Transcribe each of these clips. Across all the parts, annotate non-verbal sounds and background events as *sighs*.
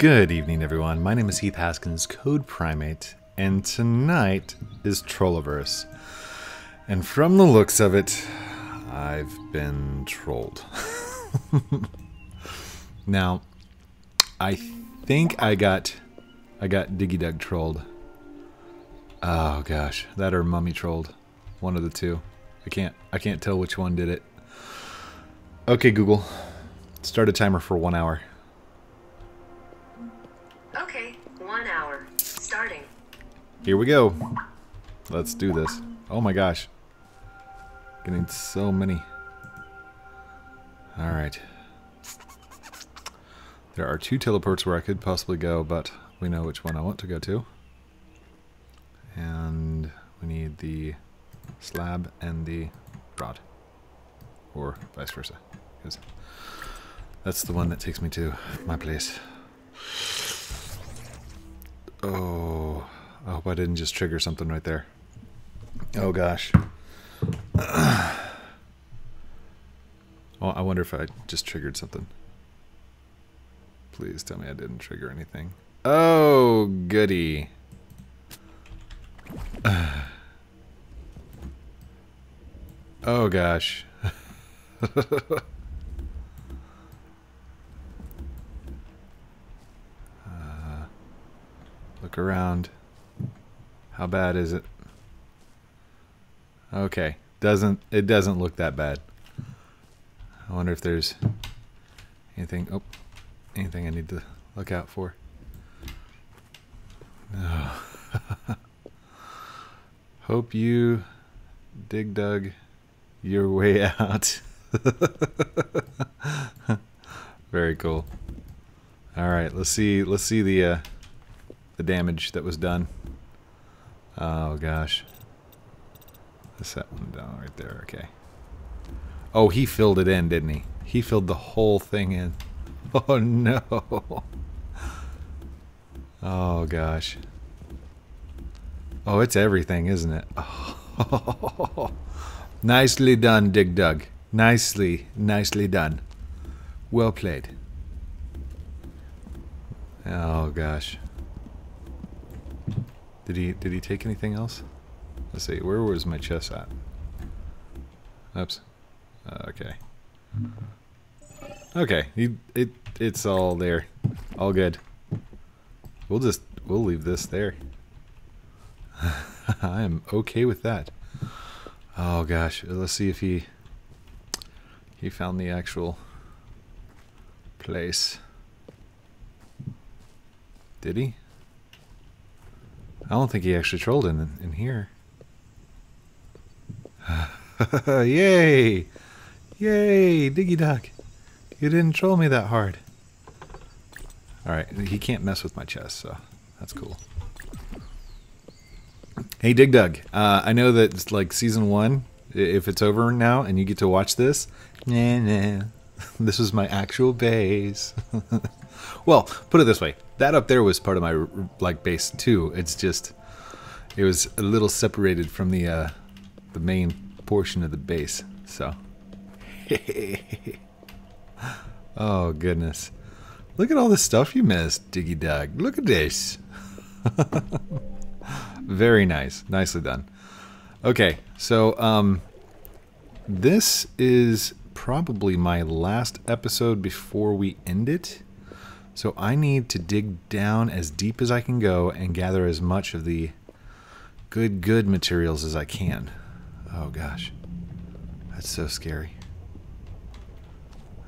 Good evening, everyone. My name is Heath Haskins, CodePrime8, and tonight is Trolliverse. And from the looks of it, I've been trolled. *laughs* *laughs* now, I think I got I got Diggy Dug trolled. Oh gosh, that or Mummy trolled. One of the two. I can't I can't tell which one did it. Okay, Google. Start a timer for one hour. Okay, one hour. Starting. Here we go. Let's do this. Oh my gosh. Getting so many. Alright. There are two teleports where I could possibly go, but we know which one I want to go to. And we need the slab and the rod. Or vice versa. Because that's the one that takes me to my place. Oh, I hope I didn't just trigger something right there. Oh gosh. *clears throat* oh, I wonder if I just triggered something. Please tell me I didn't trigger anything. Oh, goody. *sighs* oh gosh. *laughs* Uh, look around. How bad is it? Okay. Doesn't it doesn't look that bad. I wonder if there's anything oh anything I need to look out for. Oh. *laughs* Hope you dig dug your way *laughs* out. Very cool. All right, let's see let's see the uh the damage that was done. Oh gosh. Let's set one down right there, okay. Oh, he filled it in, didn't he? He filled the whole thing in. *laughs* Oh no. Oh gosh. Oh, it's everything, isn't it? Oh. *laughs* Nicely done, Dig Dug. Nicely, nicely done. Well played. Oh gosh. Did he did he take anything else? Let's see. Where was my chest at? Oops. Uh, okay. Okay. It it's all there. All good. We'll just we'll leave this there. *laughs* I am okay with that. Oh gosh. Let's see if he he found the actual place. Did he? I don't think he actually trolled in in here. *laughs* Yay! Yay! Diggy Dug! You didn't troll me that hard. Alright, he can't mess with my chest, so that's cool. Hey Dig Dug, uh, I know that it's like season one, if it's over now and you get to watch this, nah, nah, *laughs* this is my actual base. *laughs* well, put it this way: that up there was part of my like base too. It's just it was a little separated from the uh, the main portion of the base. So, *laughs* oh goodness, look at all the stuff you missed, Diggy Dug. Look at this. *laughs* Very nice, nicely done. Okay, so um, this is probably my last episode before we end it. So I need to dig down as deep as I can go and gather as much of the good, good materials as I can. Oh gosh. That's so scary.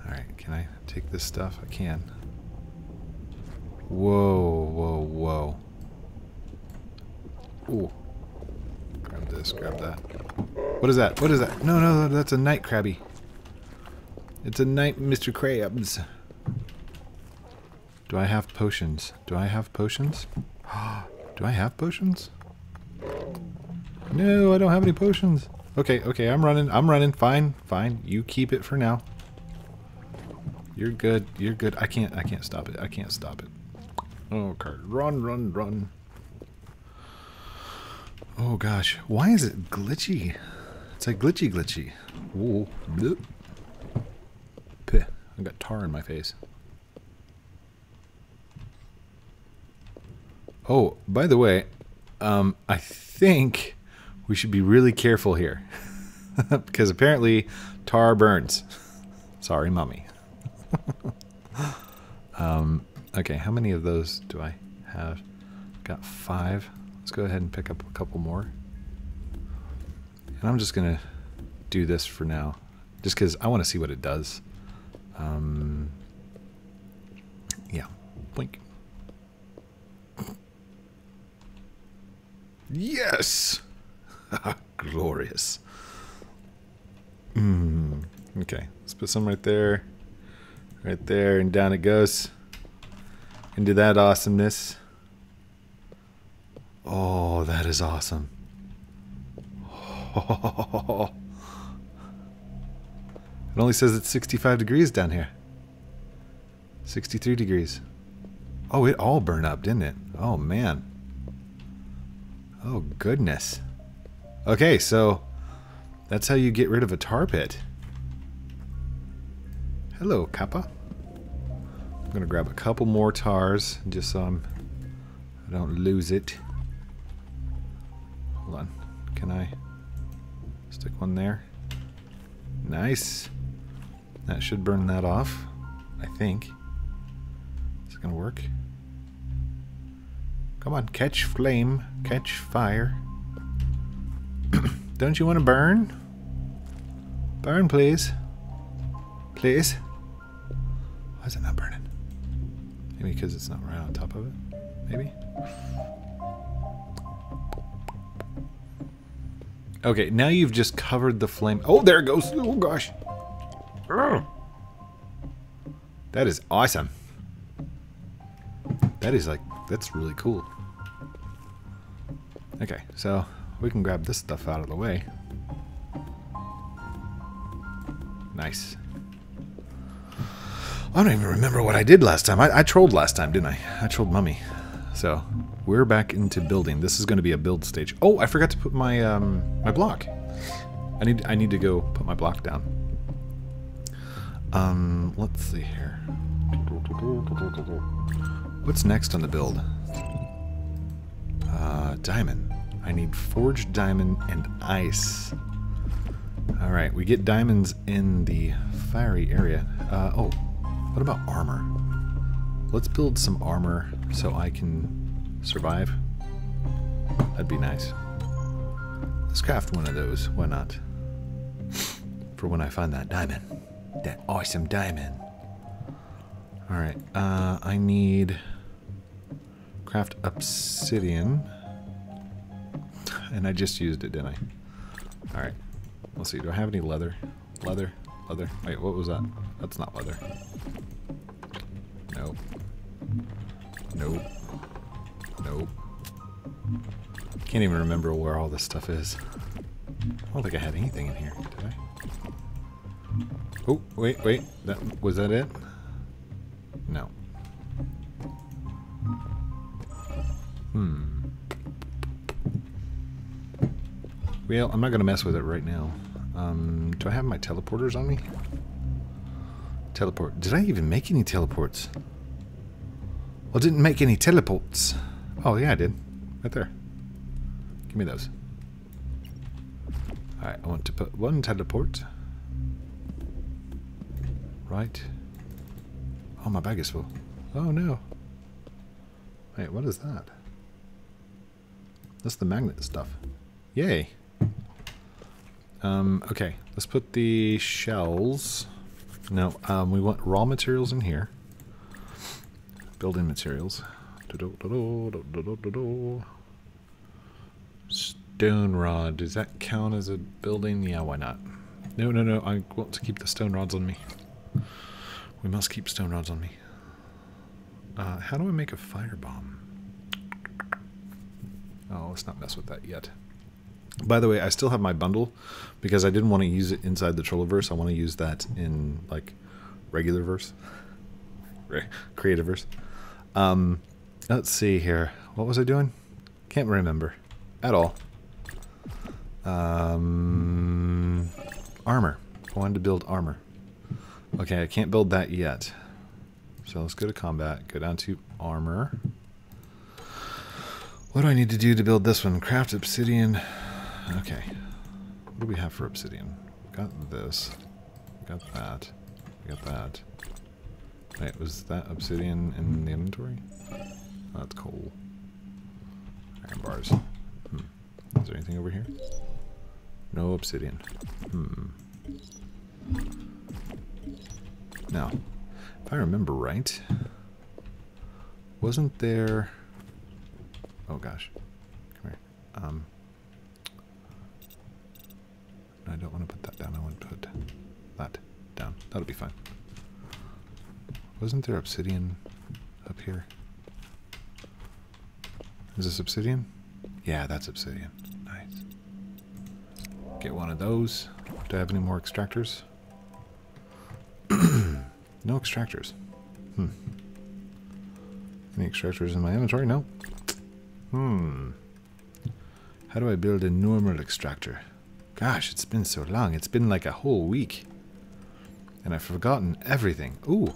Alright, can I take this stuff? I can. Whoa, whoa, whoa. Ooh. Grab this, grab that. What is that? What is that? No, no, that's a night crabby. It's a night Mr. Krabs. Do I have potions? Do I have potions? *gasps* Do I have potions? No, I don't have any potions. Okay, okay, I'm running. I'm running. Fine, fine. You keep it for now. You're good. You're good. I can't. I can't stop it. I can't stop it. Oh, cart. Run, run, run. Oh gosh, why is it glitchy? It's like glitchy, glitchy. Whoa. Bleh. Peh. I got tar in my face. Oh, by the way, um, I think we should be really careful here. *laughs* because apparently tar burns. *laughs* Sorry, mummy. Um, okay, how many of those do I have? Got five. Let's go ahead and pick up a couple more. And I'm just going to do this for now. Just because I want to see what it does. Um, yeah. Blink. Yes! *laughs* Glorious. Mm, okay, let's put some right there. Right there, and down it goes. Into that awesomeness. Oh, that is awesome. *laughs* It only says it's 65 degrees down here. 63 degrees. Oh, it all burned up, didn't it? Oh, man. Oh, goodness. Okay, so that's how you get rid of a tar pit. Hello, Kappa. I'm to grab a couple more tars just so I'm, I don't lose it. Hold on. Can I stick one there? Nice. That should burn that off, I think. Is it to work? Come on, catch flame, catch fire. *coughs* Don't you want to burn? Burn, please. Please. Why is it not burning? Maybe because it's not right on top of it? Maybe? Okay, now you've just covered the flame. Oh, there it goes. Oh, gosh. Mm. That is awesome. That is like, that's really cool. Okay, so we can grab this stuff out of the way. Nice. I don't even remember what I did last time. I, I trolled last time, didn't I? I trolled Mummy. So, we're back into building. This is going to be a build stage. Oh, I forgot to put my um, my block. I need I need to go put my block down. Um, let's see here. What's next on the build? Uh, diamond. I need forged diamond and ice. Alright, we get diamonds in the fiery area. Uh, oh, what about armor? Let's build some armor so I can survive. That'd be nice. Let's craft one of those. Why not? For when I find that diamond. That awesome diamond. Alright, uh, I need craft obsidian. And I just used it, didn't I? Alright. Let's see, do I have any leather? Leather? Leather? Wait, what was that? That's not leather. Nope. Nope. Nope. Can't even remember where all this stuff is. I don't think I had anything in here, did I? Oh, wait, wait. That was that it? No. Hmm. Well, I'm not to mess with it right now. Um, do I have my teleporters on me? Teleport. Did I even make any teleports? Well, didn't make any teleports. Oh, yeah, I did. Right there. Give me those. Alright, I want to put one teleport. Right. Oh, my bag is full. Oh, no. Wait, what is that? That's the magnet stuff. Yay. Um, okay, let's put the shells. No, um, we want raw materials in here. Building materials. Stone rod. Does that count as a building? Yeah, why not? No, no, no. I want to keep the stone rods on me. We must keep stone rods on me. Uh, how do I make a firebomb? Oh, let's not mess with that yet. By the way, I still have my bundle because I didn't want to use it inside the Trolliverse. I want to use that in like regular verse, Re- Creativerse. Um, let's see here. What was I doing? Can't remember at all. Um, armor. I wanted to build armor. Okay, I can't build that yet. So let's go to combat. Go down to armor. What do I need to do to build this one? Craft obsidian. Okay. What do we have for obsidian? Got this. Got that. Got that. Wait, was that obsidian in the inventory? That's coal. Iron bars. Hmm. Is there anything over here? No obsidian. Hmm. Now, if I remember right, wasn't there... Oh gosh. Come here. Um, I don't want to put that down. I want to put that down. That'll be fine. Wasn't there obsidian up here? Is this obsidian? Yeah, that's obsidian. Nice. Get one of those. Do I have any more extractors? *clears throat* no extractors. Hmm. Any extractors in my inventory? No. Hmm. How do I build a normal extractor? Gosh, it's been so long. It's been like a whole week. And I've forgotten everything. Ooh.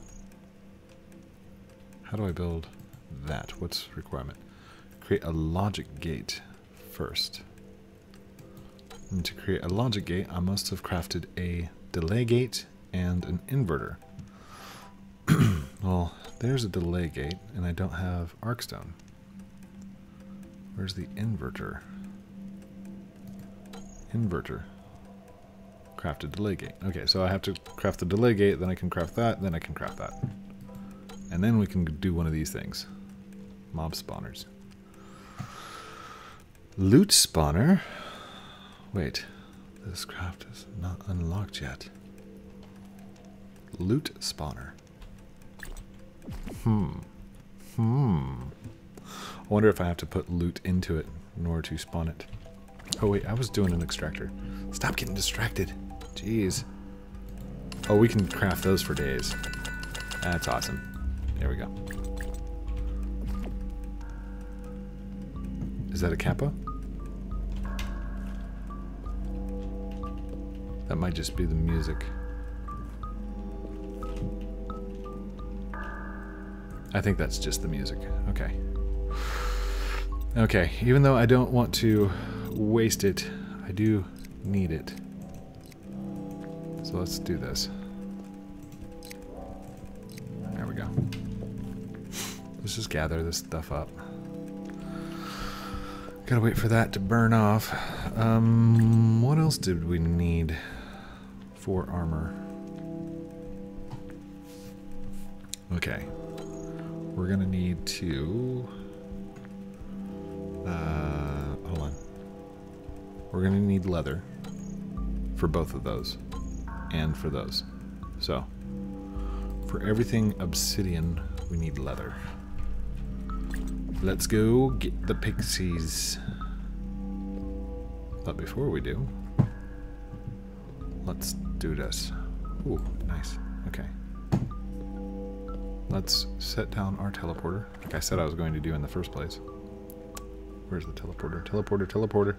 How do I build that? What's requirement? Create a logic gate first. And to create a logic gate, I must have crafted a delay gate and an inverter. *clears throat* well, there's a delay gate, and I don't have arcstone. Where's the inverter? Inverter. Craft a delay gate. Okay, so I have to craft the delay gate, then I can craft that, then I can craft that. And then we can do one of these things. Mob spawners. Loot spawner. Wait, this craft is not unlocked yet. Loot spawner. Hmm. Hmm. I wonder if I have to put loot into it in order to spawn it. Oh wait, I was doing an extractor. Stop getting distracted. Jeez. Oh, we can craft those for days. That's awesome. There we go. Is that a kappa? That might just be the music. I think that's just the music. Okay. Okay, even though I don't want to waste it, I do need it. So let's do this. There we go. Let's just gather this stuff up. Gotta wait for that to burn off. Um, what else did we need for armor? Okay. We're gonna need to... We're gonna need leather for both of those and for those. So, for everything obsidian, we need leather. Let's go get the pixies. But before we do, let's do this. Ooh, nice. Okay. Let's set down our teleporter, like I said I was going to do in the first place. Where's the teleporter? Teleporter, teleporter.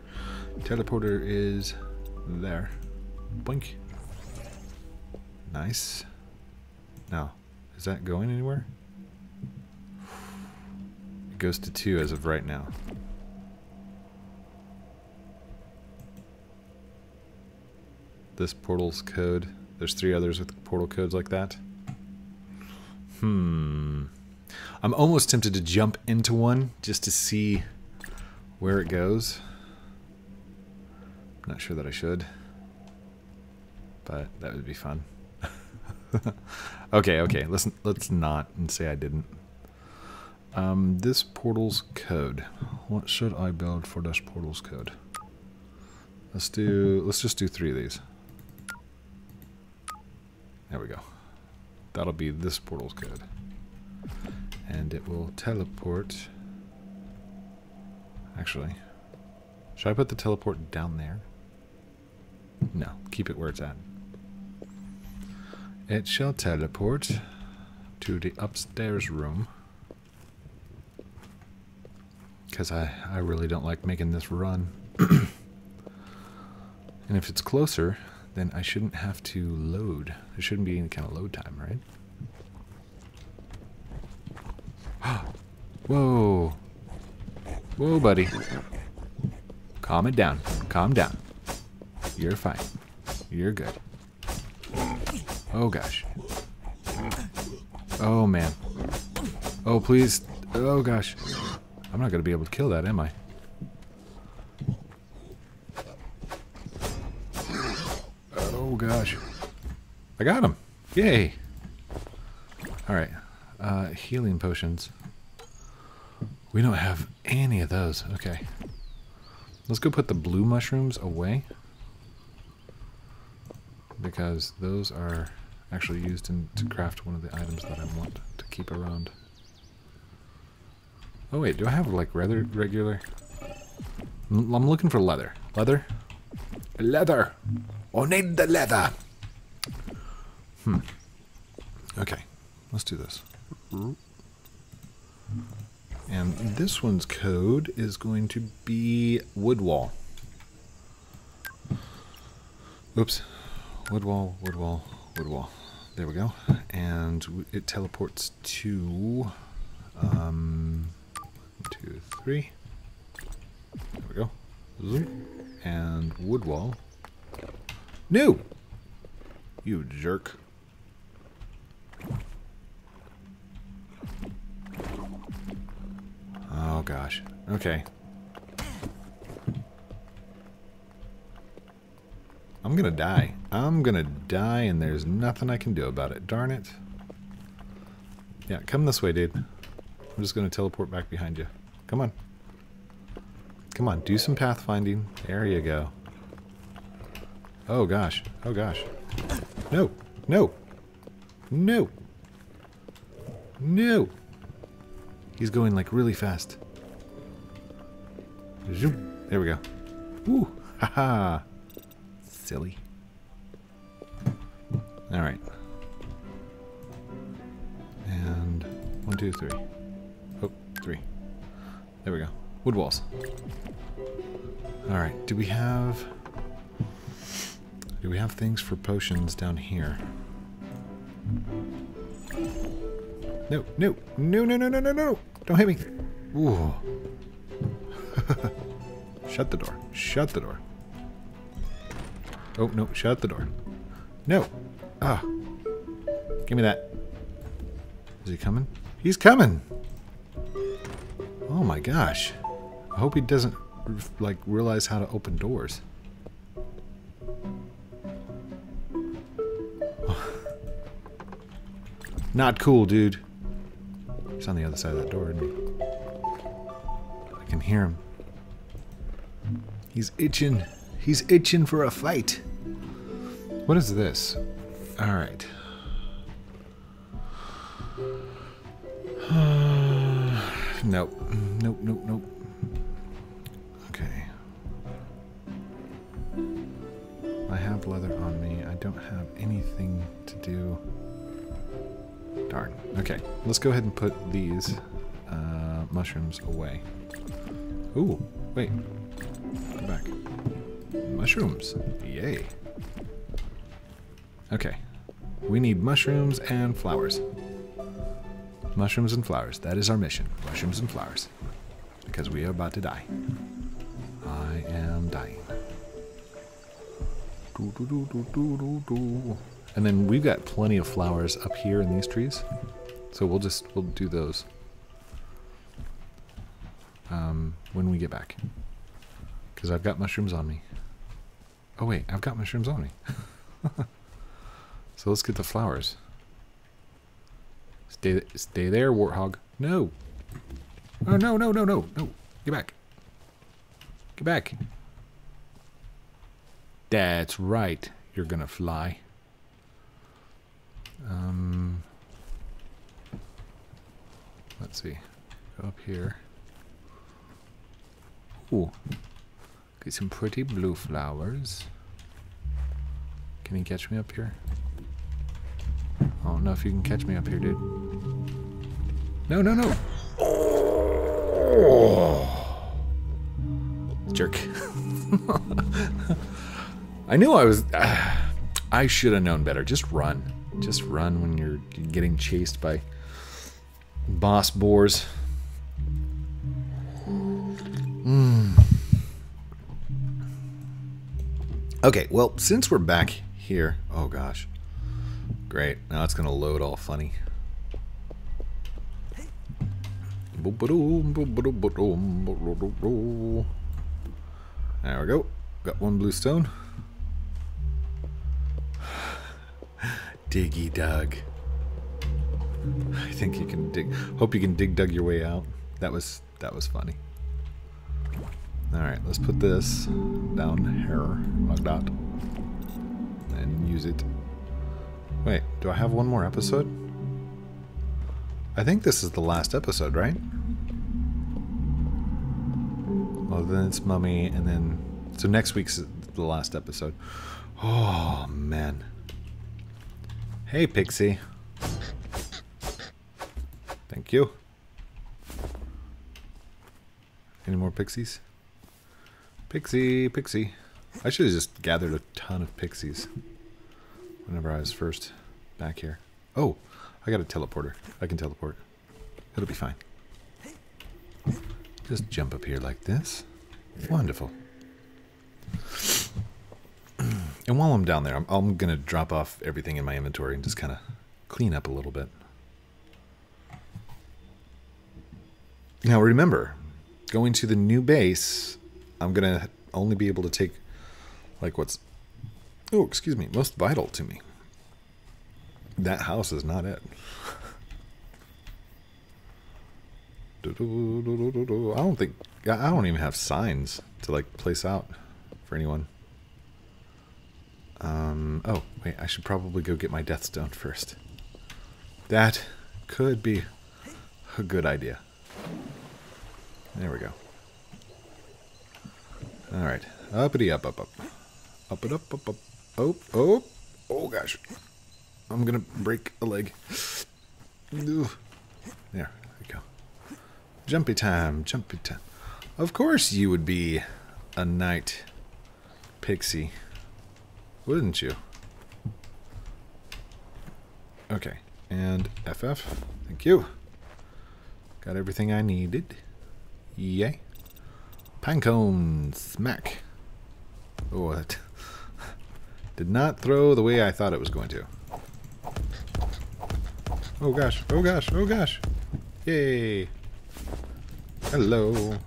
Teleporter is there. Blink. Nice. Now, is that going anywhere? It goes to two as of right now. This portal's code. There's three others with portal codes like that. Hmm. I'm almost tempted to jump into one just to see where it goes. Not sure that I should. But that would be fun. *laughs* okay, okay. Let's let's not and say I didn't. Um, this portal's code. What should I build for this portal's code? Let's do. Let's just do three of these. There we go. That'll be this portal's code, and it will teleport. Actually, should I put the teleport down there? No, keep it where it's at. It shall teleport to the upstairs room. Because I, I really don't like making this run. *clears throat* and if it's closer, then I shouldn't have to load. There shouldn't be any kind of load time, right? *gasps* Whoa. Whoa, buddy. Calm it down. Calm down. You're fine. You're good. Oh, gosh. Oh, man. Oh, please. Oh, gosh. I'm not going to be able to kill that, am I? Oh, gosh. I got him. Yay. Alright. Uh, healing potions. We don't have any of those. Okay. Let's go put the blue mushrooms away. Because those are actually used in, to craft one of the items that I want to keep around. Oh wait, do I have like rather regular? I'm looking for leather. Leather? Leather! I need the leather! Hmm. Okay, let's do this. And this one's code is going to be wood wall. Oops. Wood wall, wood wall, wood wall. There we go. And it teleports to um, one, two, three. There we go. Zoom. And wood wall. You jerk. Gosh. Okay. I'm gonna die. I'm gonna die and there's nothing I can do about it. Darn it. Yeah, come this way, dude. I'm just gonna teleport back behind you. Come on. Come on, do some pathfinding. There you go. Oh gosh. Oh gosh. No. No. No. No. He's going like really fast. Zoom. There we go. Woo! *laughs* Haha! Silly. Alright. And one, two, three. Oh, three. There we go. Wood walls. Alright, do we have... Do we have things for potions down here? No, no, no, no, no, no, no, no! Don't hit me! Ooh. *laughs* Shut the door. Shut the door. Oh, no, shut the door. No! Ah. Give me that. Is he coming? He's coming! Oh my gosh. I hope he doesn't, like, realize how to open doors. *sighs* Not cool, dude. He's on the other side of that door, isn't he? I can hear him. He's itching. He's itching for a fight. What is this? Alright. *sighs* nope. Nope, nope, nope. Okay. I have leather on me. I don't have anything to do. Darn. Okay, let's go ahead and put these uh, mushrooms away. Ooh, wait. Back. Mushrooms. Yay. Okay. We need mushrooms and flowers. Mushrooms and flowers. That is our mission. Mushrooms and flowers. Because we are about to die. I am dying. Do, do, do. And then we've got plenty of flowers up here in these trees. So we'll just we'll do those um, when we get back. Because I've got mushrooms on me. Oh wait, I've got mushrooms on me. *laughs* so let's get the flowers. Stay stay there, warthog. No. Oh no no no no no. Get back. Get back. That's right. You're gonna fly. Um, let's see. Go up here. Ooh. Get some pretty blue flowers. Can you catch me up here? I don't know if you can catch me up here, dude. No, no, no. Oh. *sighs* Jerk. *laughs* I knew I was. *sighs* I should have known better. Just run. Just run when you're getting chased by boss boars. Hmm. Okay, well, since we're back here, oh gosh. Great. Now it's going to load all funny. There we go. Got one blue stone. *sighs* Diggy Dug. I think you can dig. Hope you can dig dug your way out. That was that was funny. All right, let's put this down here like that, and use it. Wait, do I have one more episode? I think this is the last episode, right? Well, then it's Mummy, and then so next week's the last episode. Oh man. Hey, Pixie. Thank you. Any more pixies? Pixie, pixie. I should have just gathered a ton of pixies whenever I was first back here. Oh, I got a teleporter. I can teleport. It'll be fine. Just jump up here like this. Wonderful. And while I'm down there, I'm, I'm going to drop off everything in my inventory and just kind of clean up a little bit. Now remember, going to the new base, I'm going to only be able to take like what's oh, excuse me, most vital to me. That house is not it. I don't think I don't even have signs to like place out for anyone. Um, oh, wait, I should probably go get my death stone first. That could be a good idea. There we go. Alright. Uppity up, up, up. Up it up, up, up. Oh, oh. Oh, gosh. I'm gonna break a leg. There we go. Jumpy time, jumpy time. Of course you would be a night pixie. Wouldn't you? Okay. And FF. Thank you. Got everything I needed. Yay. Pinecone smack. Oh, that *laughs* did not throw the way I thought it was going to. Oh gosh, oh gosh, oh gosh. Yay. Hello.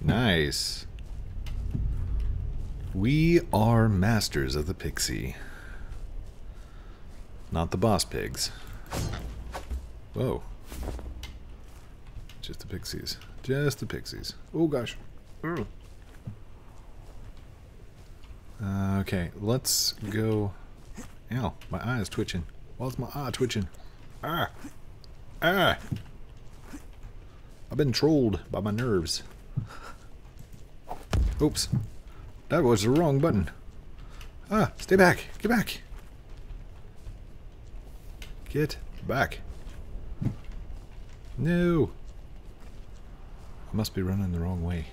Nice. We are masters of the pixie. Not the boss pigs. Whoa. Just the pixies. Just the pixies. Oh gosh. Uh, okay, let's go. Ow, my eye is twitching. Why's my eye twitching? Ah! Ah! I've been trolled by my nerves. Oops. That was the wrong button. Ah, stay back. Get back. Get back. No. I must be running the wrong way.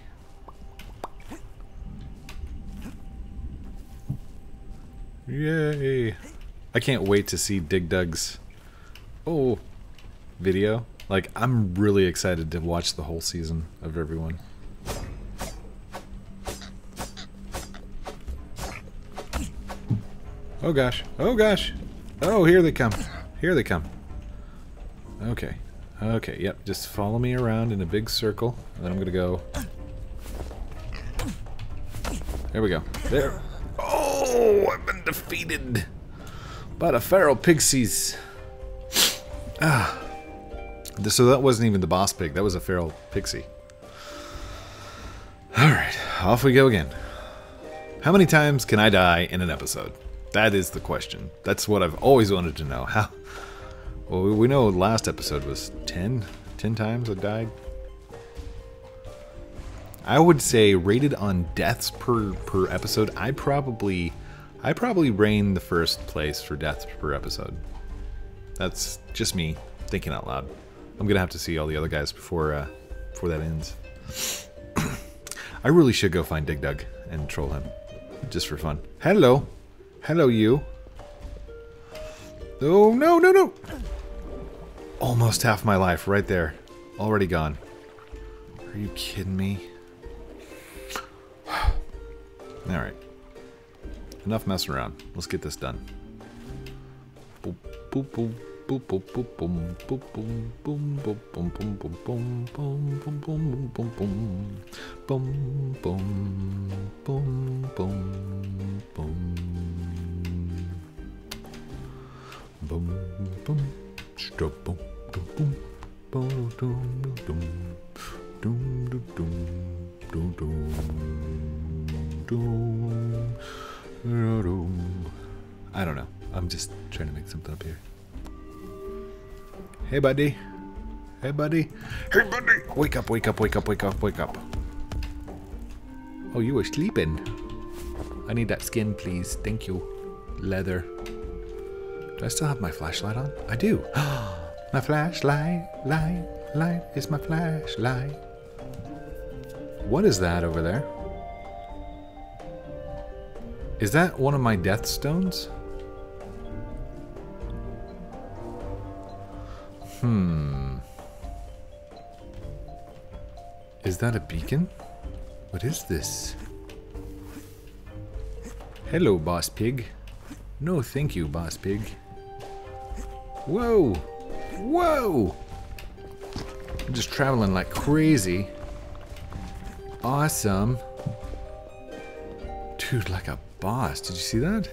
Yay. I can't wait to see Dig Dug's oh video. Like I'm really excited to watch the whole season of everyone. Oh gosh. Oh gosh. Oh, here they come. Here they come. Okay. Okay, yep. Just follow me around in a big circle. And then I'm gonna go... There we go. There. Oh, I've been defeated by the feral pixies. Ah. So that wasn't even the boss pig. That was a feral pixie. Alright, off we go again. How many times can I die in an episode? That is the question. That's what I've always wanted to know. How? Well, we know last episode was 10, 10 times I died. I would say rated on deaths per per episode, I probably I probably reign the first place for deaths per episode. That's just me thinking out loud. I'm gonna have to see all the other guys before uh, before that ends. *clears throat* I really should go find Dig Dug and troll him, just for fun. Hello, hello, you. Oh no no no! Almost half my life right there, already gone. Are you kidding me? All right. Enough messing around. Let's get this done. Boop, boop, boop, boom, boom, I don't know. I'm just trying to make something up here. Hey, buddy. Hey, buddy. Hey, buddy. Wake up, wake up, wake up, wake up, wake up. Oh, you were sleeping. I need that skin, please. Thank you. Leather. Do I still have my flashlight on? I do. *gasps* my flashlight, light, light is my flashlight. What is that over there? Is that one of my death stones? Hmm. Is that a beacon? What is this? Hello, Boss Pig. No, thank you, Boss Pig. Whoa! Whoa! I'm just traveling like crazy. Awesome. Dude, like a boss. Did you see that?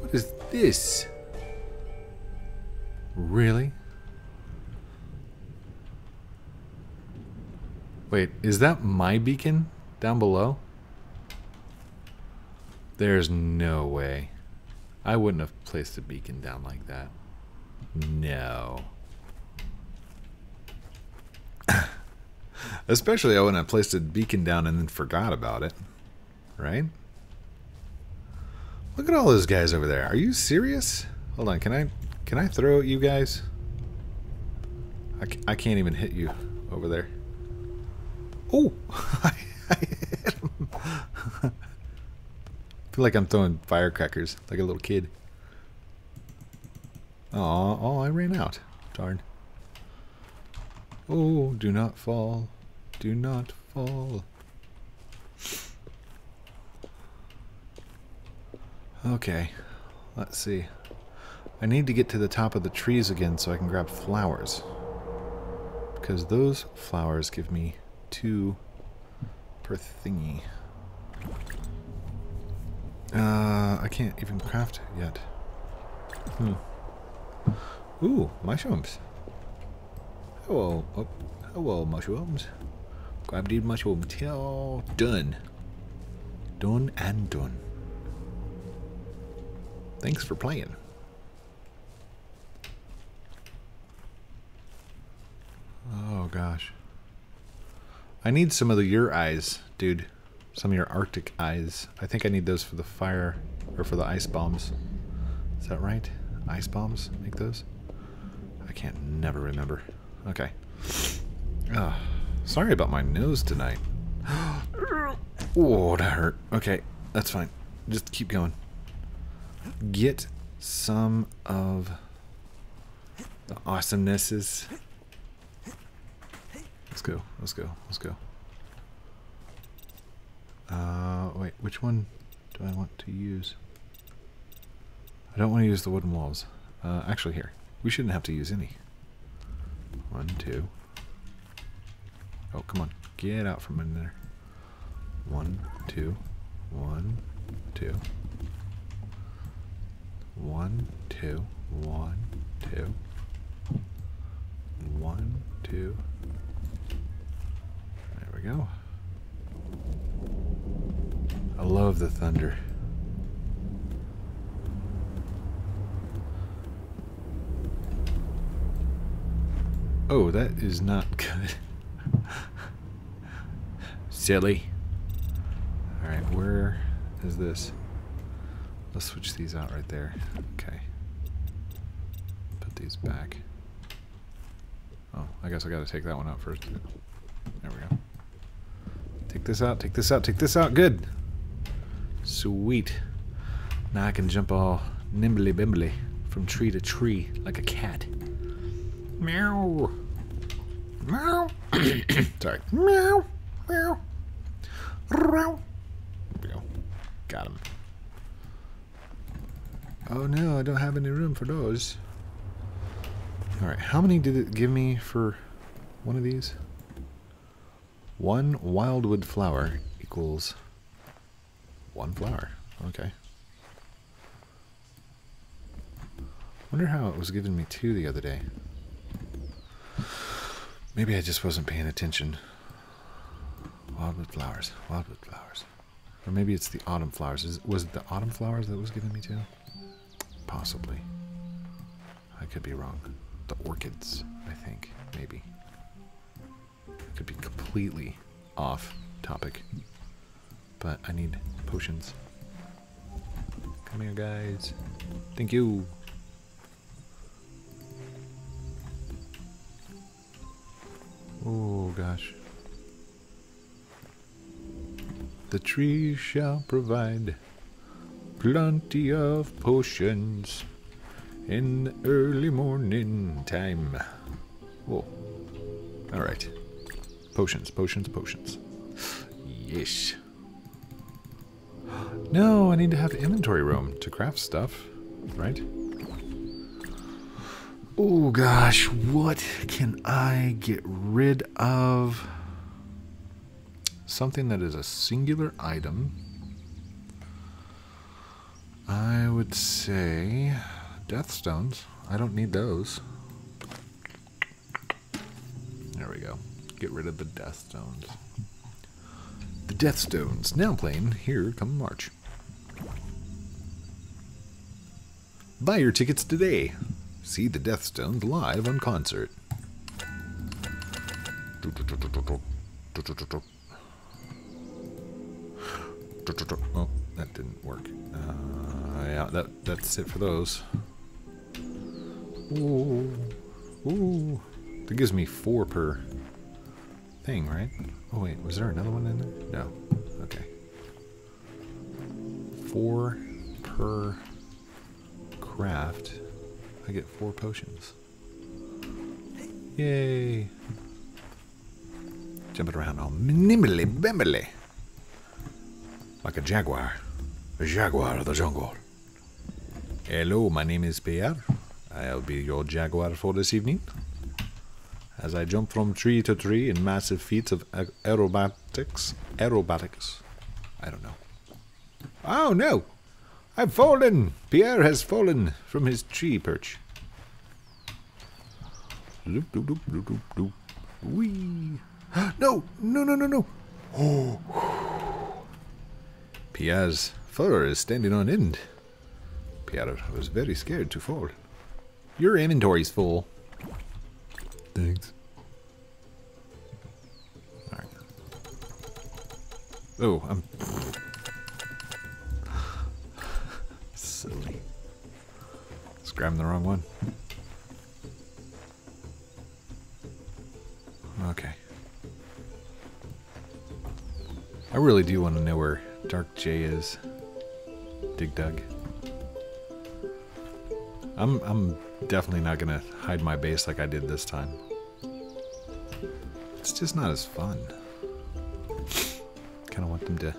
What is this? Really? Wait, is that my beacon down below? There's no way. I wouldn't have placed a beacon down like that. No. *coughs* Especially I wouldn't have placed a beacon down and then forgot about it. Right? Look at all those guys over there. Are you serious? Hold on, can I can I throw at you guys? I, I can't even hit you over there. Oh! *laughs* I hit him. *laughs* feel like I'm throwing firecrackers like a little kid. Aw, oh, I ran out. Darn. Oh, do not fall. Do not fall. Okay, let's see. I need to get to the top of the trees again so I can grab flowers. Because those flowers give me two per thingy. Uh, I can't even craft yet. Hmm. Ooh, mushrooms. Hello. Oh, hello, mushrooms. Grab these mushrooms. Till done. Done and done. Thanks for playing. Oh gosh. I need some of the your eyes, dude. Some of your Arctic eyes. I think I need those for the fire or for the ice bombs. Is that right? Ice bombs? Make those? I can't never remember. Okay. Sorry about my nose tonight. *gasps* oh, that hurt. Okay, that's fine. Just keep going. Get some of the awesomenesses. Let's go. Let's go. Let's go. Uh, wait, which one do I want to use? I don't want to use the wooden walls. Uh, actually, here. We shouldn't have to use any. One, two. Oh, come on. Get out from in there. One, two. One, two. One, two. One, two. One, two go. I love the thunder. Oh, that is not *laughs* good. Silly. Alright, where is this? Let's switch these out right there. Okay. Put these back. Oh, I guess I gotta take that one out first. There we go. Take this out, take this out, take this out. Good. Sweet. Now I can jump all nimbly bimbly from tree to tree like a cat. Meow. Meow. *coughs* Sorry. Meow. Meow. Meow. Got him. Oh no, I don't have any room for those. Alright, how many did it give me for one of these? One wildwood flower equals one flower. Okay. Wonder how it was giving me two the other day. Maybe I just wasn't paying attention. Wildwood flowers, wildwood flowers. Or maybe it's the autumn flowers. Is, was it the autumn flowers that was giving me two? Possibly. I could be wrong. The orchids, I think, maybe. Could be completely off topic. But I need potions. Come here, guys. Thank you. Oh, gosh. The tree shall provide plenty of potions in early morning time. Oh, Whoa. Alright. Potions, potions, potions. Yes. No, I need to have inventory room to craft stuff, right? Oh gosh, what can I get rid of? Something that is a singular item. I would say death stones. I don't need those. There we go. Get rid of the death stones. The death stones now playing here come March. Buy your tickets today. See the Death Stones live on concert. Oh, that didn't work. Uh, yeah, that that's it for those. Ooh, ooh. That gives me four per thing, right? Oh wait, was there another one in there? No. Okay. Four per craft. I get four potions. Yay! Jumping around all nimbly bimbly. Like a jaguar. A jaguar of the jungle. Hello, my name is Pierre. I'll be your jaguar for this evening. As I jump from tree to tree in massive feats of aerobatics. Aerobatics. I don't know. Oh no! I've fallen! Pierre has fallen from his tree perch. Loop, doop, doop, doop, doop, doop. *gasps* No! No, no, no, no! Oh. *gasps* Pierre's fur is standing on end. Pierre was very scared to fall. Your inventory's full. Thanks. Oh, I'm silly. Just grabbing the wrong one. Okay. I really do want to know where Dark J is. Dig Dug. I'm I'm definitely not gonna hide my base like I did this time. It's just not as fun. Kinda want them to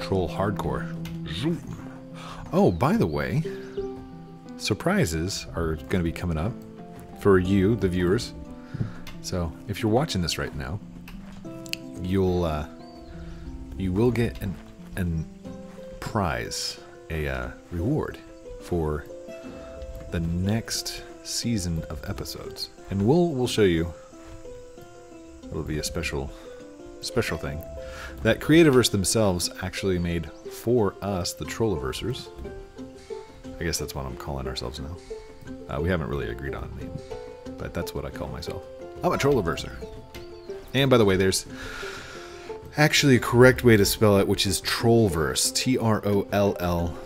troll hardcore. Zoom. Oh, by the way, surprises are going to be coming up for you, the viewers. So if you're watching this right now, you'll uh, you will get an an prize, a uh, reward for the next season of episodes, and we'll we'll show you. It'll be a special special thing that Creativerse themselves actually made for us, the Trolliversers. I guess that's what I'm calling ourselves now. Uh, we haven't really agreed on a name. but that's what I call myself. I'm a trolliverser. And by the way, there's actually a correct way to spell it, which is Trollverse. T R O L L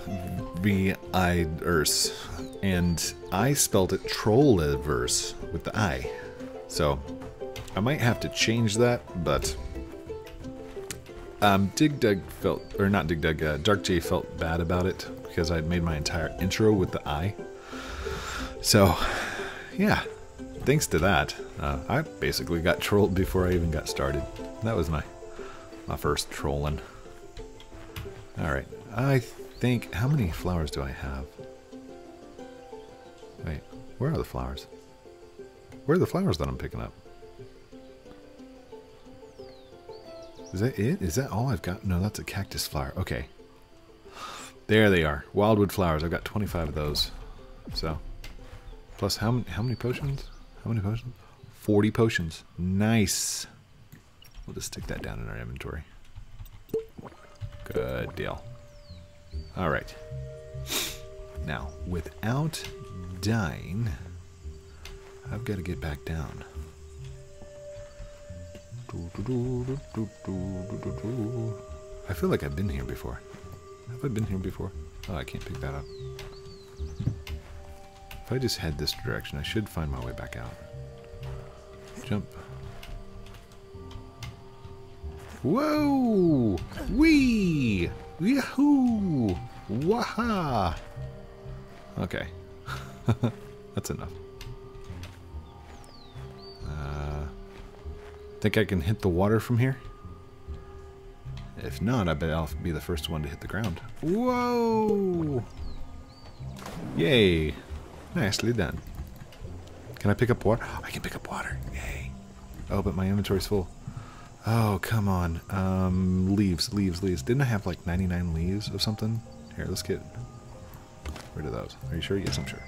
V I verse. And I spelled it Trolliverse with the I. So I might have to change that, but um, Dig Dug felt, or not Dig Dug, uh, Dark J felt bad about it because I'd made my entire intro with the I. So, yeah, thanks to that, uh, I basically got *laughs* trolled before I even got started. That was my my first trolling. All right, I think how many flowers do I have? Wait, where are the flowers? Where are the flowers that I'm picking up? Is that it? Is that all I've got? No, that's a cactus flower. Okay. There they are. Wildwood flowers. I've got 25 of those. So, plus how many, how many potions? How many potions? 40 potions. Nice. We'll just stick that down in our inventory. Good deal. All right. Now, without dying, I've got to get back down. I feel like I've been here before. Have I been here before? Oh, I can't pick that up. If I just head this direction, I should find my way back out. Jump. Whoa! Wee! Yahoo! Waha! Okay. *laughs* That's enough. Think I can hit the water from here? If not, I bet I'll be the first one to hit the ground. Whoa! Yay! Nicely done. Can I pick up water? I can pick up water. Yay. Oh, but my inventory's full. Oh, come on. Um, leaves, leaves, leaves. Didn't I have like 99 leaves of something? Here, let's get rid of those. Are you sure? Yes, I'm sure.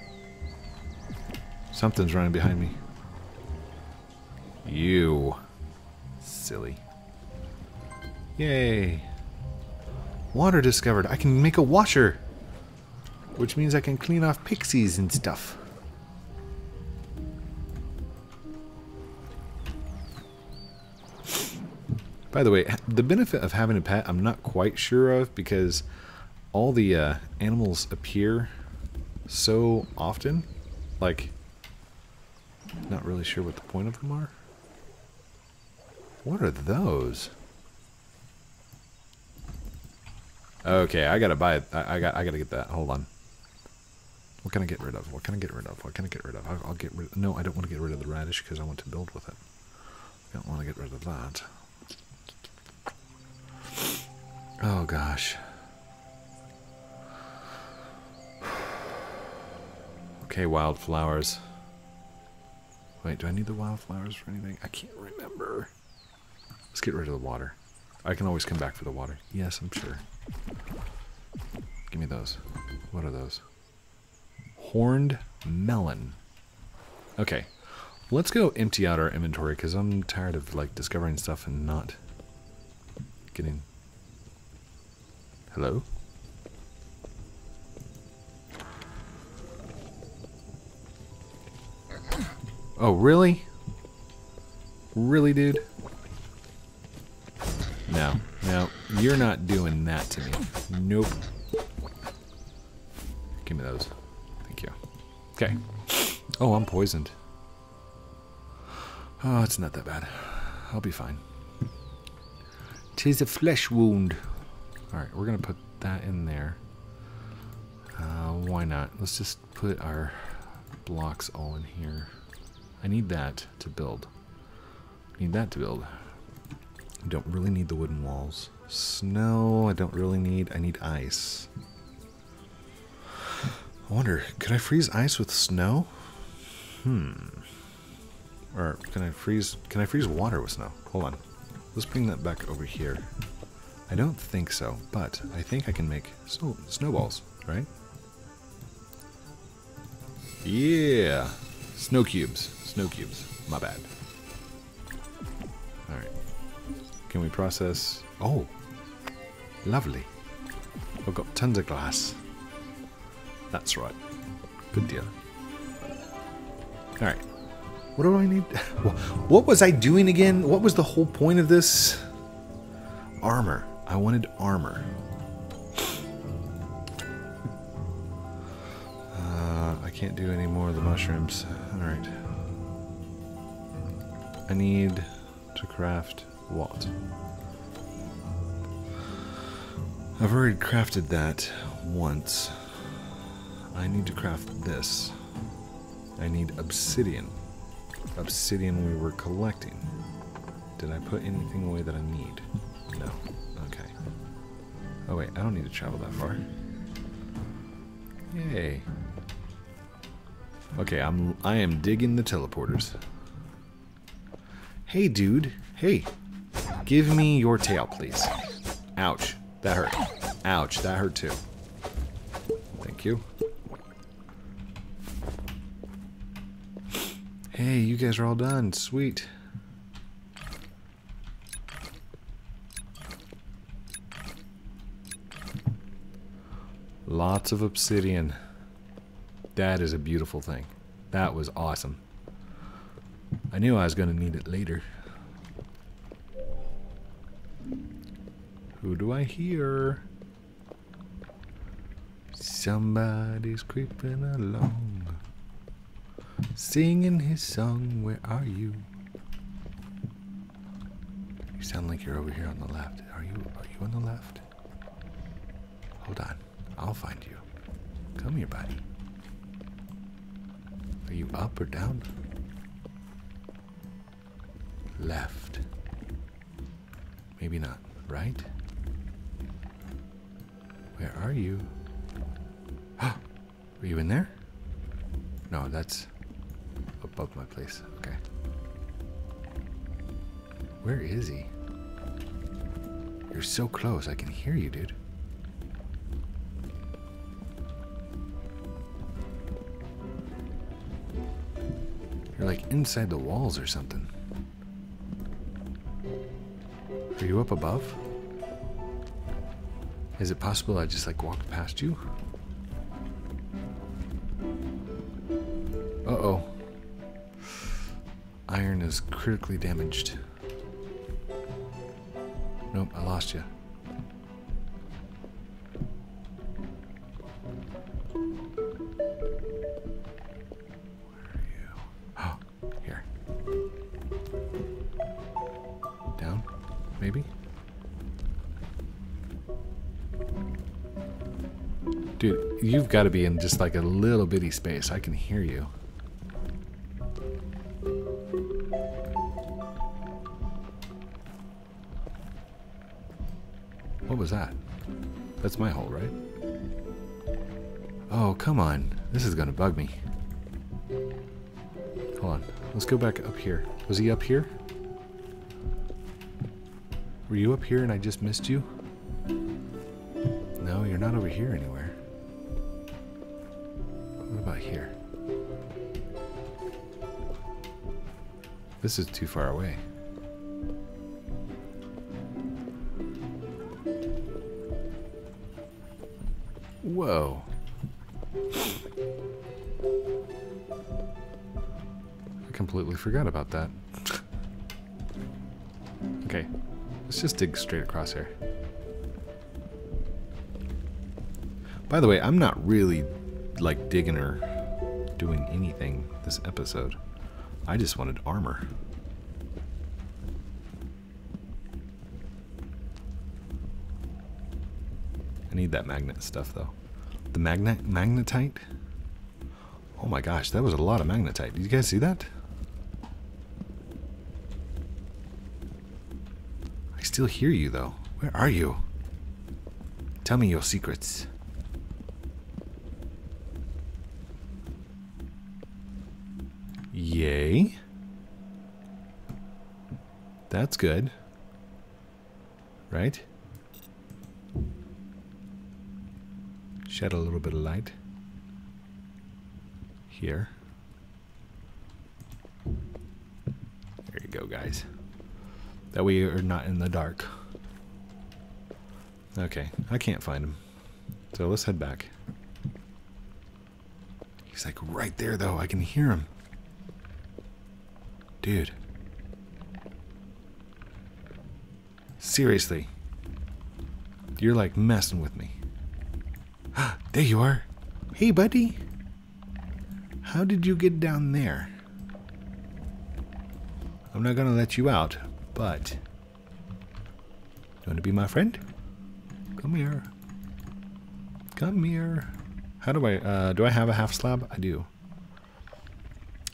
Something's running behind me. You. Silly. Yay. Water discovered. I can make a washer. Which means I can clean off pixies and stuff. By the way, the benefit of having a pet, I'm not quite sure of because all the uh, animals appear so often. Like, not really sure what the point of them are. What are those? Okay, I gotta buy it. I, I got. I gotta get that. Hold on. What can I get rid of? What can I get rid of? What can I get rid of? I'll, I'll get rid. No, I don't want to get rid of the radish because I want to build with it. I don't want to get rid of that. Oh gosh. Okay, wildflowers. Wait, do I need the wildflowers for anything? I can't remember. Get rid of the water. I can always come back for the water. Yes, I'm sure. Give me those. What are those? Horned melon. Okay. Let's go empty out our inventory because I'm tired of like discovering stuff and not getting. Hello? Oh, really? Really, dude? You're not doing that to me. Nope. Give me those. Thank you. Okay. Oh, I'm poisoned. Oh, it's not that bad. I'll be fine. Tis a flesh wound. Alright, we're going to put that in there. Uh, why not? Let's just put our blocks all in here. I need that to build. Need that to build. I don't really need the wooden walls. Snow, I don't really need. I need ice. I wonder, could I freeze ice with snow? Hmm. Or can I freeze can I freeze water with snow? Hold on. Let's bring that back over here. I don't think so, but I think I can make snow snowballs, right? Yeah. Snow cubes. Snow cubes. My bad. Alright. Can we process... Oh! Lovely. I've got tons of glass. That's right. Good deal. Alright. What do I need? *laughs* What was I doing again? What was the whole point of this? Armor. I wanted armor. Uh, I can't do any more of the mushrooms. Alright. I need to craft what? I've already crafted that once. I need to craft this. I need obsidian. Obsidian we were collecting. Did I put anything away that I need? No. Okay. Oh wait, I don't need to travel that far. Yay. Okay, I'm I am digging the teleporters. Hey dude. Hey. Give me your tail, please. Ouch. That hurt. Ouch, that hurt too. Thank you. Hey, you guys are all done. Sweet. Lots of obsidian. That is a beautiful thing. That was awesome. I knew I was going to need it later. Who do I hear? Somebody's creeping along, singing his song. Where are you? You sound like you're over here on the left. Are you? Are you on the left? Hold on, I'll find you. Come here, buddy. Are you up or down? Left. Maybe not. Right? Where are you? *gasps* Are you in there? No, that's above my place. Okay. Where is he? You're so close. I can hear you, dude. You're like inside the walls or something. Are you up above? Is it possible I just like walked past you? Uh oh. Iron is critically damaged. Nope, I lost you. Got to be in just like a little bitty space. I can hear you. What was that? That's my hole, right? Oh, come on. This is gonna bug me. Hold on. Let's go back up here. Was he up here? Were you up here and I just missed you? No, you're not over here anywhere. This is too far away. Whoa. I completely forgot about that. okay, let's just dig straight across here. By the way, I'm not really like digging or doing anything this episode. I just wanted armor. I need that magnet stuff though. The magnet magnetite? Oh my gosh, that was a lot of magnetite. Did you guys see that? I still hear you though. Where are you? Tell me your secrets. That's good. Right? Shed a little bit of light. Here. There you go, guys. That way you're not in the dark. Okay, I can't find him. So let's head back. He's like right there, though. I can hear him. Dude. Seriously. You're like messing with me. *gasps* there you are. Hey, buddy. How did you get down there? I'm not going to let you out, but. You want to be my friend? Come here. Come here. How do I, uh, do I have a half slab? I do.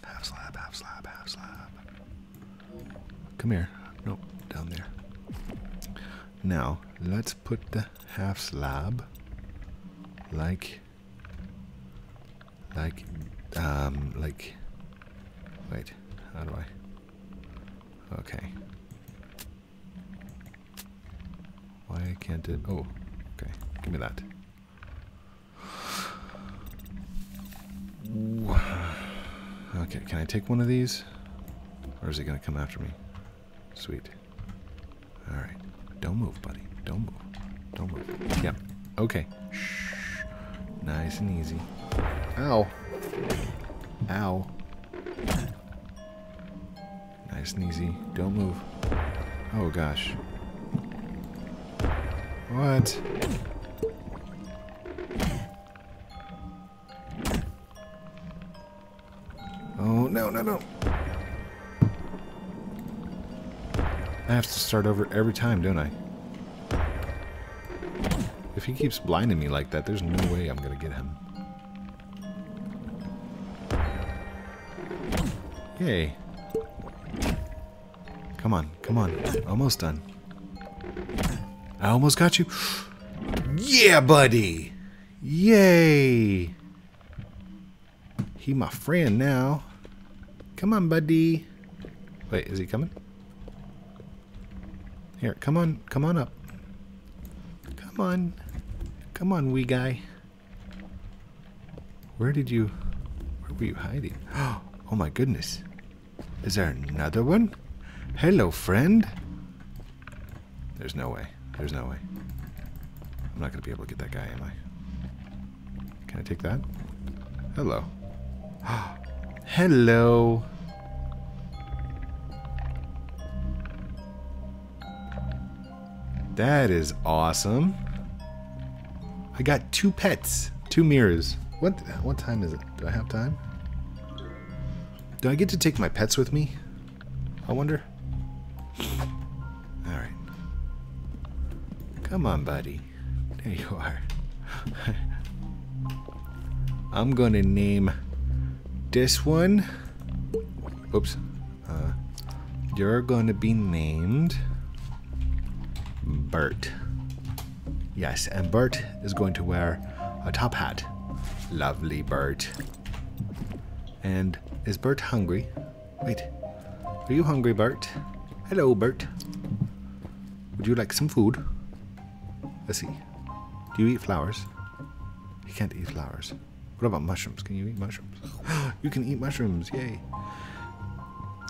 Half slab, half slab, half slab. Come here. Now, let's put the half slab like, like, um, like, wait, how do I, okay. Why can't it, oh, okay, give me that. Okay, can I take one of these? Or is it going to come after me? Sweet. Alright. Don't move, buddy. Don't move. Don't move. Yep. Okay. Shh. Nice and easy. Ow. Ow. Nice and easy. Don't move. Oh, gosh. What? Oh, no, no, no. I have to start over every time, don't I? If he keeps blinding me like that, there's no way I'm going to get him. Yay. Come on, come on. Almost done. I almost got you. Yeah, buddy. Yay. He my friend now. Come on, buddy. Wait, is he coming? Here, come on, come on up. Come on. Come on, wee guy. Where did you... Where were you hiding? *gasps* Oh my goodness. Is there another one? Hello, friend. There's no way. There's no way. I'm not going to be able to get that guy, am I? Can I take that? Hello. *gasps* Hello. That is awesome. I got two pets, two Mirus. What what time is it? Do I have time? Do I get to take my pets with me? I wonder. All right. Come on, buddy. There you are. *laughs* I'm going to name this one. Oops. Uh, you're going to be named Bert. Yes, and Bert is going to wear a top hat. Lovely Bert. And is Bert hungry? Wait. Are you hungry, Bert? Hello, Bert. Would you like some food? Let's see. Do you eat flowers? You can't eat flowers. What about mushrooms? Can you eat mushrooms? *gasps* you can eat mushrooms. Yay.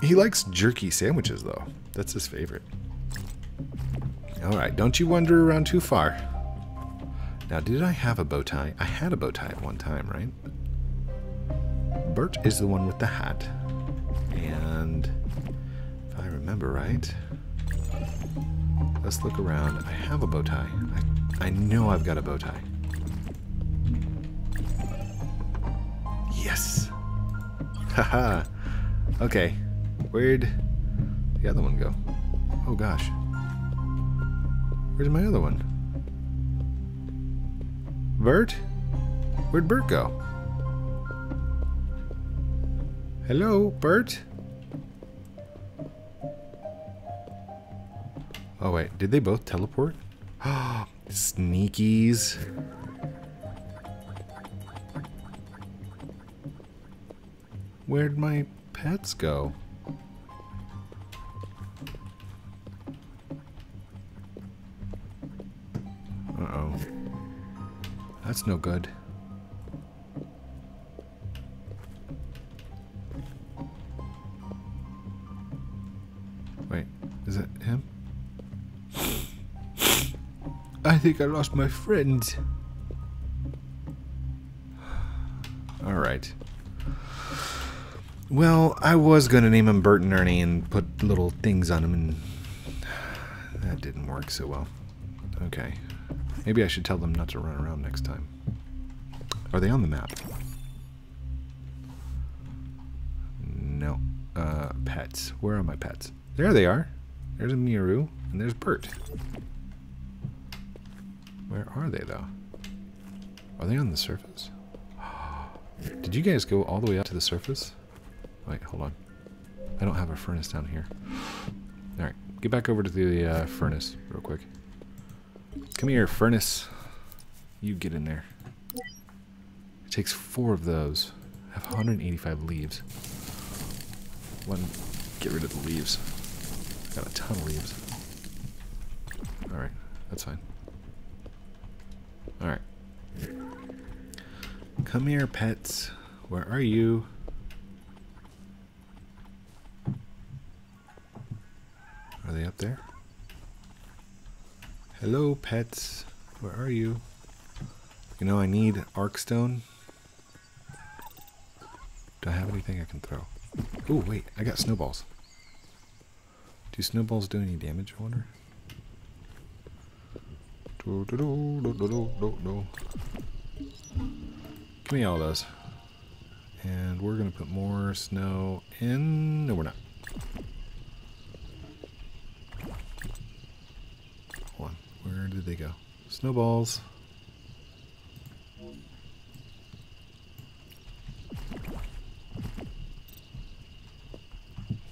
He likes jerky sandwiches, though. That's his favorite. Alright, don't you wander around too far. Now, did I have a bow tie? I had a bow tie at one time, right? Bert is the one with the hat. And if I remember right, let's look around. I have a bow tie. I, I know I've got a bow tie. Yes! Haha! okay. Where'd the other one go? Oh gosh. Where's my other one? Bert? Where'd Bert go? Hello, Bert? Oh wait, did they both teleport? *gasps* Sneakies. Where'd my pets go? Uh-oh. That's no good. Wait, is it him? I think I lost my friend. Alright. Well, I was going to name him Bert and Ernie and put little things on him, and that didn't work so well. Okay. Maybe I should tell them not to run around next time. Are they on the map? No. Uh, pets. Where are my pets? There they are. There's a Miru, and there's Bert. Where are they, though? Are they on the surface? *gasps* Did you guys go all the way up to the surface? Wait, hold on. I don't have a furnace down here. Alright, get back over to the uh, furnace real quick. Come here, furnace. You get in there. It takes four of those. I have 185 leaves. One, get rid of the leaves. Got a ton of leaves. Alright, that's fine. Alright. Come here, pets. Where are you? Are they up there? Hello, pets. Where are you? You know, I need Arkstone. Do I have anything I can throw? Oh, wait. I got snowballs. Do snowballs do any damage, I wonder? Do, do, do, do, do, do, do. Give me all those. And we're going to put more snow in. No, we're not. Hold on. Where did they go? Snowballs.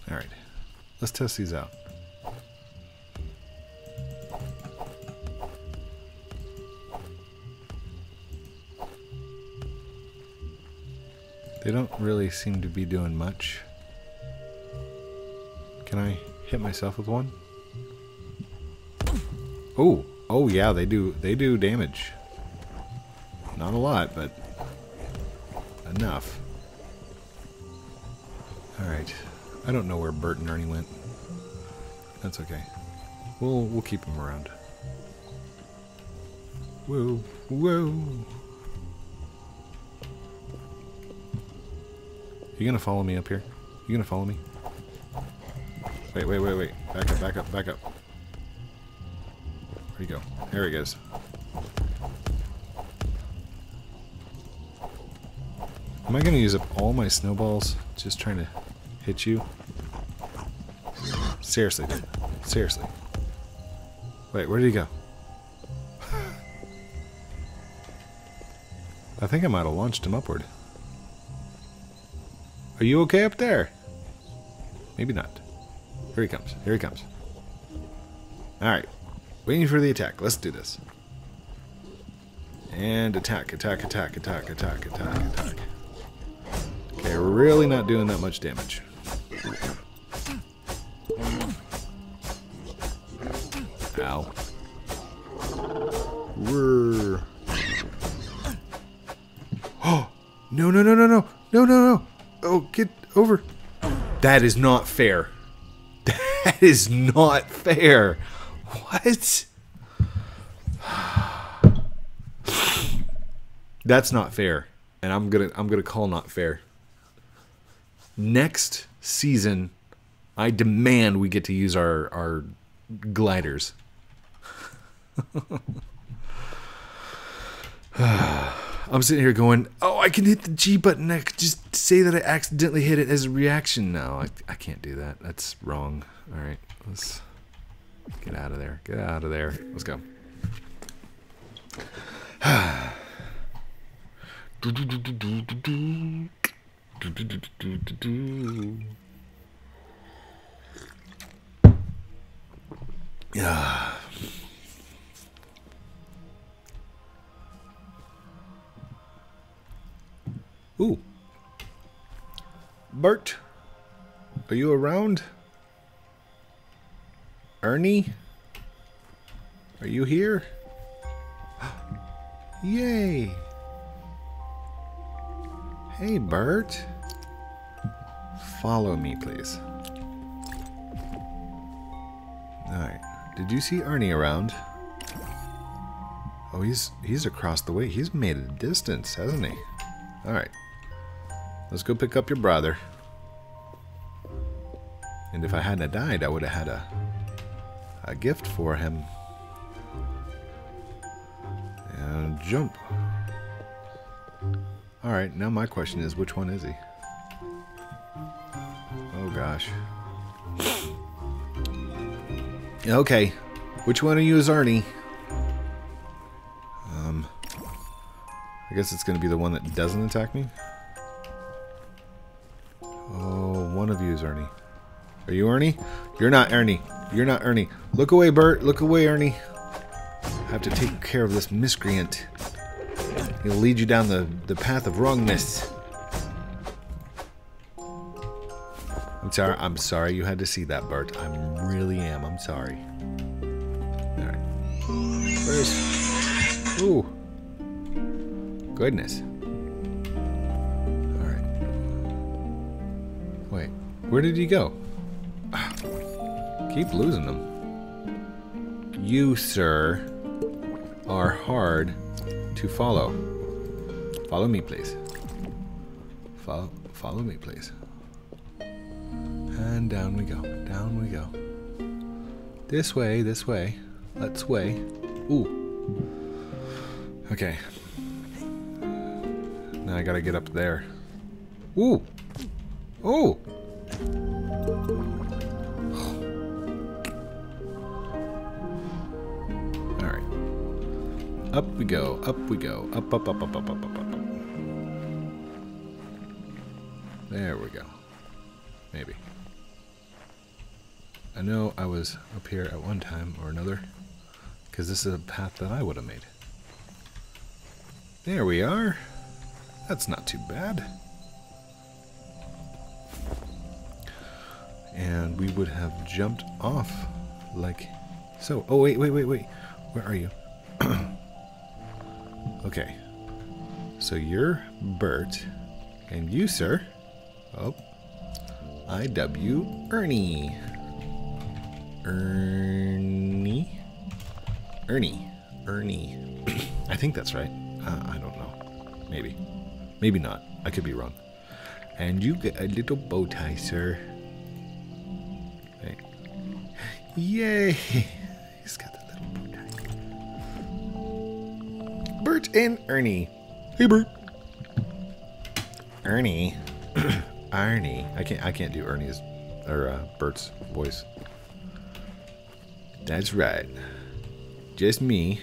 Alright. Let's test these out. They don't really seem to be doing much. Can I hit myself with one? Oh, oh yeah, they do. They do damage. Not a lot, but enough. All right. I don't know where Bert and Ernie went. That's okay. We'll we'll keep them around. Whoa, whoa. You gonna follow me up here? You gonna follow me? Wait, wait, wait, wait. Back up, back up, back up. Where'd he go? There he goes. Am I gonna use up all my snowballs just trying to hit you? Seriously. Seriously. Wait, where did he go? *sighs* I think I might have launched him upward. Are you okay up there? Maybe not. Here he comes. Here he comes. Alright. Waiting for the attack. Let's do this. And attack, attack, attack, attack, attack, attack, attack. Okay, really not doing that much damage. Ow. Whirr. Oh! *gasps* No, no, no, no, no! No, no, no! Oh, get over. That is not fair. *laughs* That is not fair. What? That's not fair. And I'm going to I'm to call not fair. Next season, I demand we get to use our our gliders. *sighs* I'm sitting here going, oh, I can hit the G button. I could just say that I accidentally hit it as a reaction No, I, I can't do that. That's wrong. All right, let's get out of there. Get out of there. Let's go. Yeah. Ooh. Bert, are you around? Ernie? Are you here? *gasps* Yay! Hey, Bert. Follow me, please. Alright. Did you see Ernie around? Oh, he's he's across the way. He's made a distance, hasn't he? Alright. Let's go pick up your brother. And if I hadn't died, I would have had a a gift for him. And jump. Alright, now my question is which one is he? Oh gosh. Okay. Which one of you is Ernie? Um I guess it's gonna be the one that doesn't attack me. Oh, one of you is Ernie. Are you Ernie? You're not Ernie. You're not Ernie. Look away, Bert. Look away, Ernie. I have to take care of this miscreant. He'll lead you down the, the path of wrongness. I'm sorry. I'm sorry you had to see that, Bert. I really am. I'm sorry. Alright. Where's... Ooh. Goodness. Alright. Wait. Where did he go? Keep losing them. You, sir, are hard to follow. Follow me, please. Follow, follow me, please. And down we go. Down we go. This way, this way. Let's way. Ooh. Okay. Now I gotta get up there. Ooh. Ooh. Up we go, up we go. Up, up, up, up, up, up, up, up. There we go. Maybe. I know I was up here at one time or another, because this is a path that I would have made. There we are. That's not too bad. And we would have jumped off like so. Oh, wait, wait, wait, wait. Where are you? *clears throat* okay. So you're Bert, and you, sir. Oh. I.W. Ernie. Ernie? Ernie. Ernie. *clears throat* I think that's right. Uh, I don't know. Maybe. Maybe not. I could be wrong. And you get a little bow tie, sir. Hey. Yay! *laughs* and Ernie. Hey, Bert. Ernie. *coughs* Ernie. I can't. I can't do Ernie's or uh, Bert's voice. That's right. Just me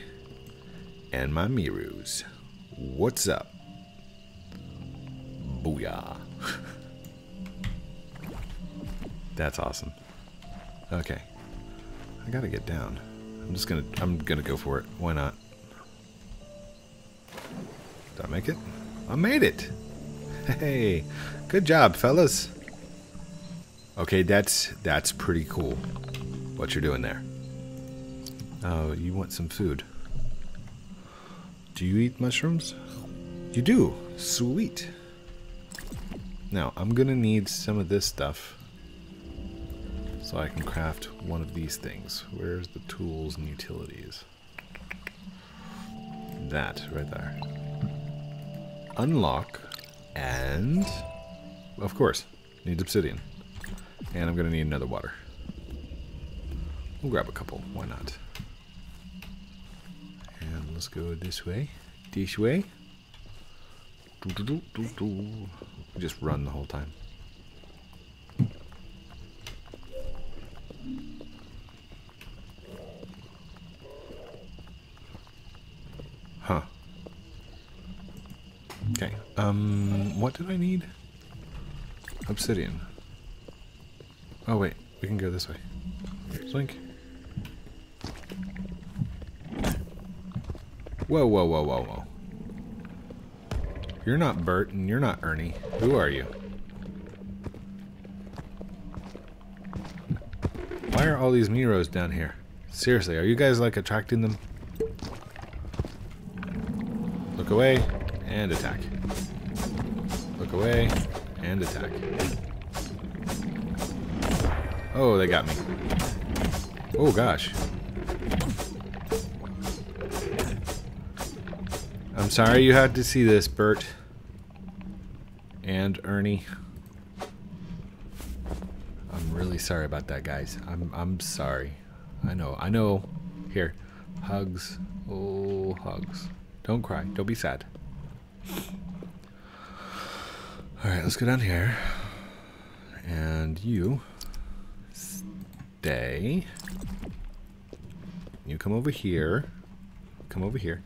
and my Mirus. What's up? Booyah. *laughs* That's awesome. Okay. I gotta get down. I'm just gonna I'm gonna go for it. Why not? Did I make it? I made it! Hey, good job, fellas. Okay, that's that's pretty cool. What you're doing there. Oh, you want some food. Do you eat mushrooms? You do. Sweet. Now, I'm gonna need some of this stuff so I can craft one of these things. Where's the tools and utilities? That right there. Unlock and of course, needs obsidian. And I'm gonna need another water. We'll grab a couple, why not? And let's go this way. This way. Just run the whole time. Huh. Okay. Um, what did I need? Obsidian. Oh wait, we can go this way. Slink. Whoa, whoa, whoa, whoa, whoa. You're not Bert and you're not Ernie. Who are you? Why are all these Mirus down here? Seriously, are you guys like attracting them? Look away and attack. Away and attack. Oh, they got me. Oh gosh. I'm sorry you had to see this, Bert. And Ernie. I'm really sorry about that, guys. I'm I'm sorry. I know. I know. Here, hugs. Oh, hugs. Don't cry. Don't be sad. All right, let's go down here. And you stay. You come over here. Come over here.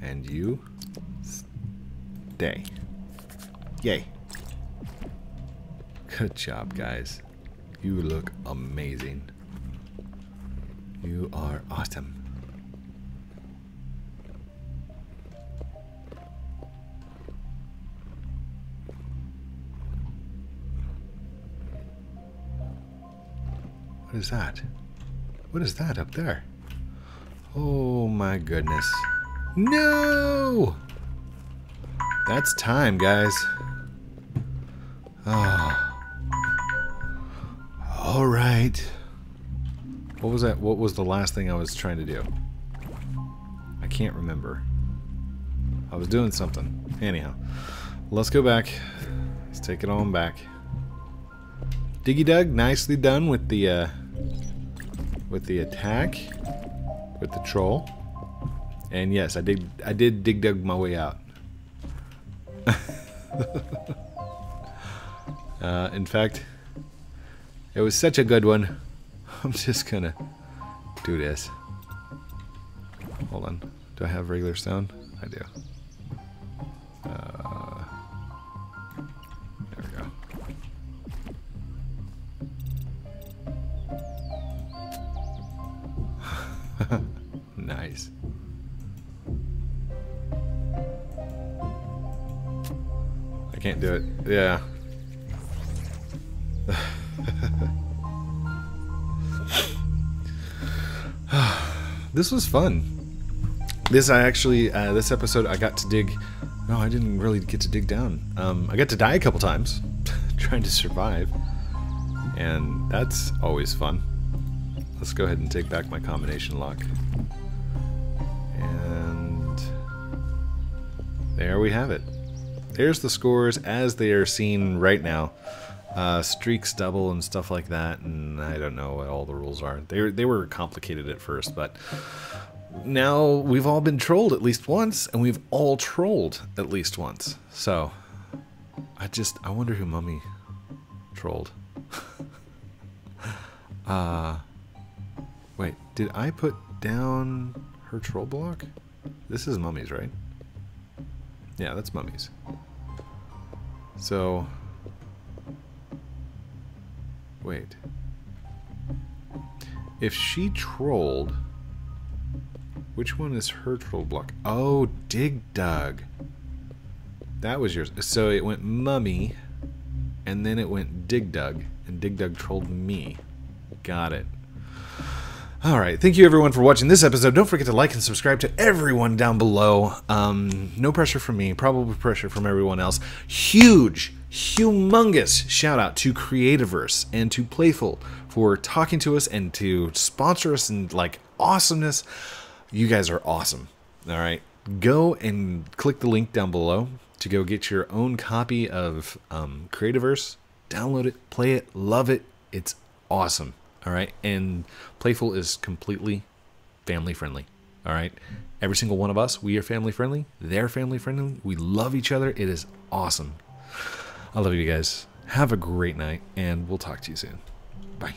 And you stay. Yay. Good job, guys. You look amazing. You are awesome. What is that? What is that up there? Oh my goodness. No! That's time, guys. Oh. All right. What was that? What was the last thing I was trying to do? I can't remember. I was doing something. Anyhow, let's go back. Let's take it on back. Diggy Dug, nicely done with the uh, with the attack with the troll. And yes, I did I did dig dug my way out. *laughs* uh, in fact, it was such a good one. *laughs* I'm just gonna do this. Hold on. Do I have regular sound? I do. Uh, nice. I can't do it. Yeah. *sighs* this was fun. This I actually uh, this episode I got to dig. No, I didn't really get to dig down. Um, I got to die a couple times *laughs* trying to survive, and that's always fun. Let's go ahead and take back my combination lock. There we have it. There's the scores as they are seen right now. Uh, streaks double and stuff like that, and I don't know what all the rules are. They they were complicated at first, but now we've all been trolled at least once, and we've all trolled at least once. So I just I wonder who Mummy trolled. *laughs* uh wait, did I put down her troll block? This is Mummy's, right? Yeah, that's Mummy's. So wait. If she trolled which one is her troll block? Oh, Dig Dug. That was yours. So it went Mummy, and then it went Dig Dug, and Dig Dug trolled me. Got it. All right. Thank you, everyone, for watching this episode. Don't forget to like and subscribe to everyone down below. Um, no pressure from me, probably pressure from everyone else. Huge, humongous shout out to Creativerse and to Playful for talking to us and to sponsor us and like awesomeness. You guys are awesome. All right. Go and click the link down below to go get your own copy of um, Creativerse. Download it, play it, love it. It's awesome. All right. And Playful is completely family friendly. All right. Every single one of us, we are family friendly. They're family friendly. We love each other. It is awesome. I love you guys. Have a great night, and we'll talk to you soon. Bye.